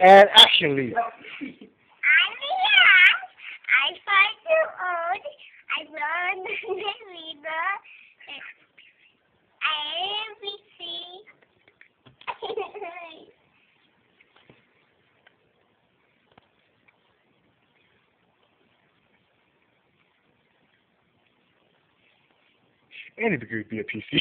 And action, Lee. I'm young. I'm five years old. I learned the reader. ABC. Any degree would be a PC.